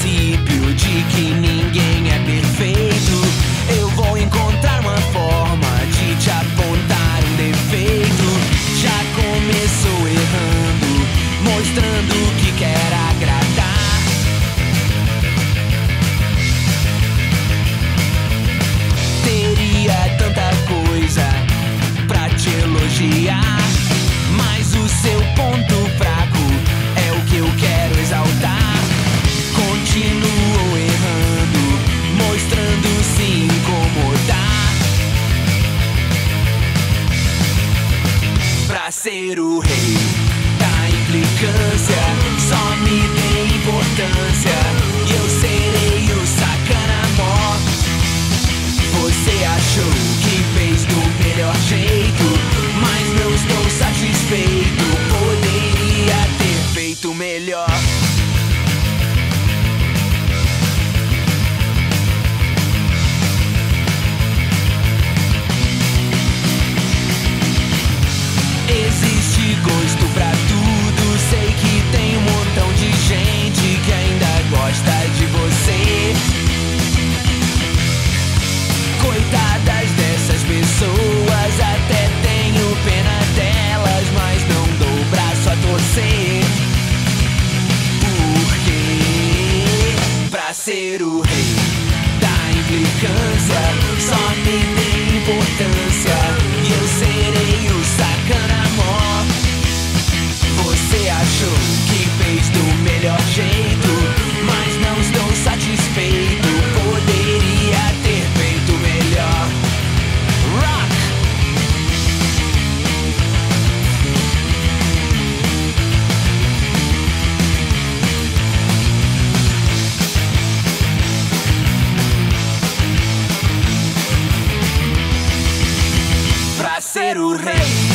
see più vicini ser o rei da implicância. Só me dê importância e eu serei o sacanamó. Você achou que fez do melhor jeito, mas não estou satisfeito. Poderia ter feito melhor. parceiro. Ser o rei